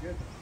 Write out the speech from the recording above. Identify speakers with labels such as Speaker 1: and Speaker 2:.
Speaker 1: good.